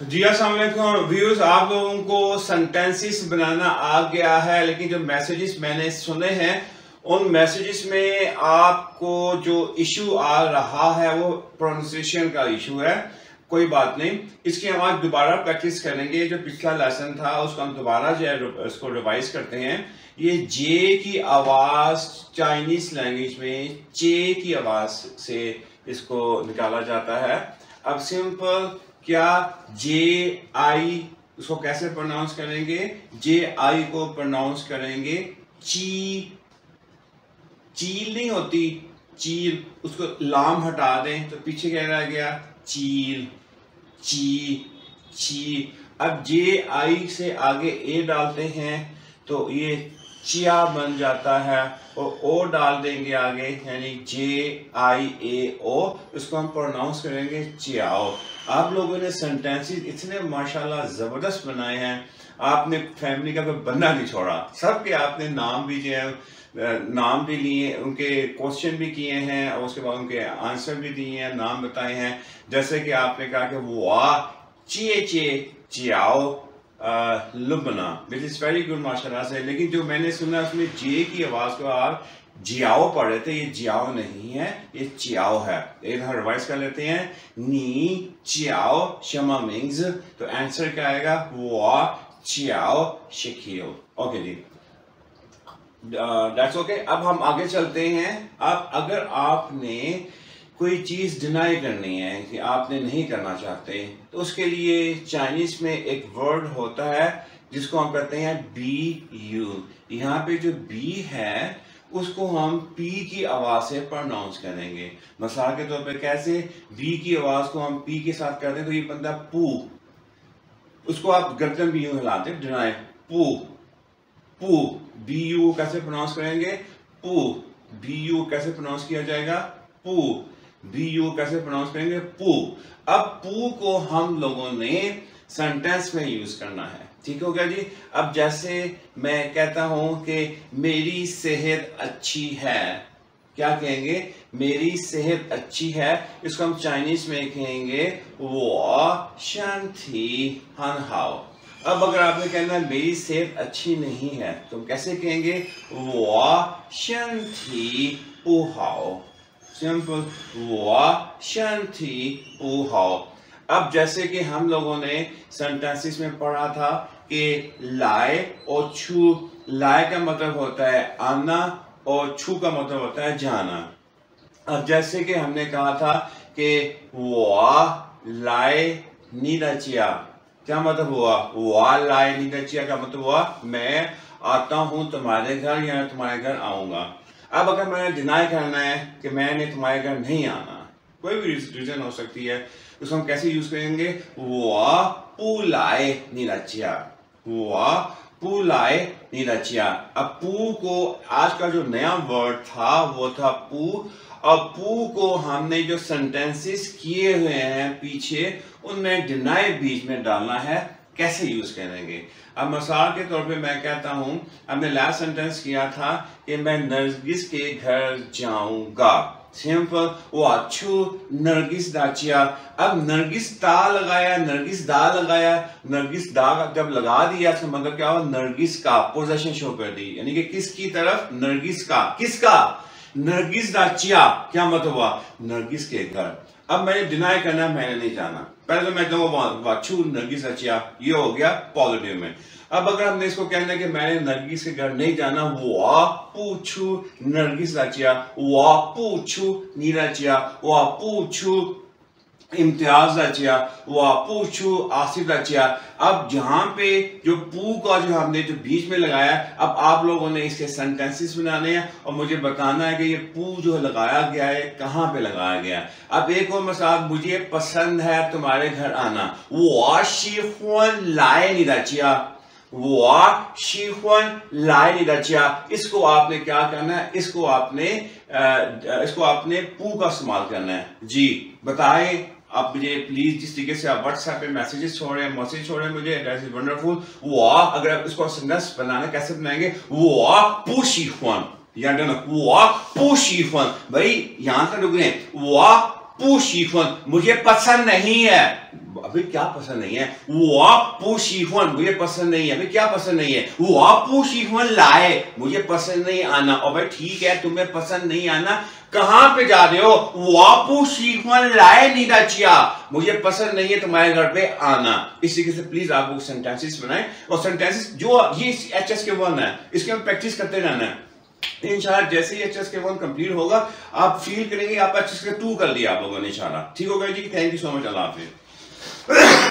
जी अस्सलाम व्यूज़ आप लोगों को सेंटेंसेस बनाना आ गया है, लेकिन जो मैसेजेस मैंने सुने हैं, उन मैसेजेस में आपको जो इशू आ रहा है, वो प्रोनाउंसिएशन का इशू है, कोई बात नहीं। इसकी हम आज दोबारा प्रैक्टिस करेंगे। जो पिछला लेसन था, उसको हम दोबारा जो है, उसको रिवाइज करते हैं। ये जे की आवाज़ चाइनीज़ लैंग्वेज में चे की आवाज़ से इसको निकाला जाता है। अब सिंपल क्या जे आई उसको कैसे प्रोनाउंस करेंगे? जे आई को प्रोनाउंस करेंगे ची चील नहीं होती चील उसको लाम हटा दें तो पीछे क्या रह गया? चील ची ची अब जे आई से आगे ए डालते हैं तो ये चिया बन जाता है और ओ डाल देंगे आगे, यानी जे आई ए ओ इसको हम प्रोनाउंस करेंगे चियाओ। आप लोगों ने सेंटेंसेस इतने माशाल्लाह ज़बरदस्त बनाए हैं, आपने फैमिली का कोई बंदा नहीं छोड़ा। सबके आपने नाम भी जो है नाम भी लिए, उनके क्वेश्चन भी किए हैं, और उसके बाद उनके आंसर भी दिए हैं, नाम बताए हैं। जैसे कि आपने कहा कि वाह, चिए चे Chiao. Lubna which is very good माशाल्लाह से। लेकिन जो मैंने सुना उसमें जे की आवाज़ को आप जियाओ पढ़ रहे थे, ये जियाओ नहीं है, ये चियाओ है। एक बार रिवाइज कर लेते हैं। नी, चियाओ, शमा मिंग्स। तो आंसर क्या आएगा? वो चियाओ, शिखियो। Okay ji. दैट्स ओके अब हम आगे चलते हैं। अब अगर आपने कोई चीज़ डिनाई करनी है कि आपने नहीं करना चाहते तो उसके लिए चाइनीज़ में एक वर्ड होता है जिसको हम कहते हैं बी यू यहाँ पे जो बी है, उसको हम पी की आवाज़ से प्रोनाउंस करेंगे। मिसाल के तौर पे कैसे? बी की आवाज़ को हम पी के साथ करते तो ये बनता पू। उसको आप गर्दन भी यूँ हिलाते डिनाई पू। पू बी यू कैसे प्रोनाउंस करेंगे? पू बी यू कैसे प्रोनाउंस किया जाएगा? पू। बी यू कैसे प्रोनाउंस करेंगे? पू। अब पू को हम लोगों ने सेंटेंस में यूज़ करना है। ठीक हो गया जी? अब जैसे मैं कहता हूँ कि मेरी सेहत अच्छी है, क्या कहेंगे? मेरी सेहत अच्छी है, इसको हम चाइनीज़ में कहेंगे वो शांति हन हाओ अब अगर आपने कहना है, मेरी सेहत अच्छी नहीं है तो कैसे कहेंगे? वो शांति पुहाओ सिंपल वा शांति हाओ अब जैसे कि हम लोगों ने सेंटेंसेस में पढ़ा था कि लाए और छू लाए का मतलब होता है आना और छू का मतलब होता है जाना। अब जैसे कि हमने कहा था कि वाह लाए नीरचिया। क्या मतलब हुआ? वाह लाए नीरचिया का मतलब हुआ, मैं आता हूँ तुम्हारे घर या तुम्हारे घर आऊँगा। अब अगर मैंने डिनाई करना है कि मैंने तुम्हारे घर नहीं आना, कोई भी रीजन हो सकती है, उसको हम कैसे यूज़ करेंगे? वाह पुलाए निरचिया। वाह पुलाए निरचिया। अब पू को, आज का जो नया वर्ड था, वो था पू। और पू को हमने जो सेंटेंसेस किए हुए हैं पीछे, उनमें डिनाई बीच में डालना है। कैसे यूज़ करेंगे? अब मिसाल के तौर पे मैं कहता हूँ, हमने लास्ट सेंटेंस किया था कि मैं नरगिस के घर जाऊँगा। सिंपल वो अच्छू नरगिस दाचिया। अब नरगिस दा लगाया, नरगिस दा लगाया, नरगिस दा जब लगा दिया तो मतलब क्या हुआ? नरगिस का पोजेशन शो कर दी। यानी कि किसकी तरफ़? नरगिस का। किसका? नरगिस दाचिया। क्या मतलब हुआ? नरगिस के घर। अब मैंने डिनाई करना मैंने नहीं जाना। पहले तो मैं तो वाचू नरगिस अचिया ये हो गया पॉजिटिव में। अब अगर हमने इसको कहना कि मैंने नरगी से घर नहीं जाना वा पूछू नरगिस अचिया वा पूछू वा पूछू इम्तियाज़ रचिया व पूछू आसिफ रचिया अब जहाँ पे जो पू का जो हमने जो बीच में लगाया, अब आप लोगों ने इसके सेंटेंसेस बनाने हैं और मुझे बताना है कि ये पू जो लगाया गया है, कहाँ पे लगाया गया अब एक और मसाल, मुझे पसंद है तुम्हारे घर आना। वो शिफन लाए नहीं रचिया वो शिफन लाए नहीं रचिया इसको आपने क्या करना है? इसको आपने इसको आपने पू का इस्तेमाल करना है। जी, बताएँ। आप मुझे प्लीज़ जिस तरीके से आप व्हाट्सएप पे मैसेजेस छोड़ रहे हैं मैसेज छोड़ रहे हैं, मुझे दैट इज़ वंडरफुल वाह अगर आप इसको सेंटेंस बनाना कैसे बनाएँगे? वाह पुशी फन या डन वाह पुशी फन भाई, यहाँ तक रुक गए वाह पुशीफन मुझे पसंद नहीं है. अभी क्या पसंद नहीं है? वो पुशीफन मुझे पसंद नहीं है. अभी क्या पसंद नहीं है? वो पुशीफन लाए. मुझे पसंद नहीं आना. और भाई, ठीक है, तुम्हें पसंद नहीं आना. कहाँ पे जा रहे हो? वापू शीखवन लाए नीदाचिया मुझे पसंद नहीं है तुम्हारे घर पे आना। इस तरीके से प्लीज़ आप वो सेंटेंसेस बनाए। और सेंटेंसेस जो ये एच एस के वन है, इसके हम प्रैक्टिस करते रहना है। इंशाल्लाह जैसे ही H S K one complete होगा, आप फील करेंगे, आप एच एस के टू कर लिया आप लोगों ने, इंशाल्लाह। ठीक होगा जी? थैंक यू सो मच अल्लाह हाफिज।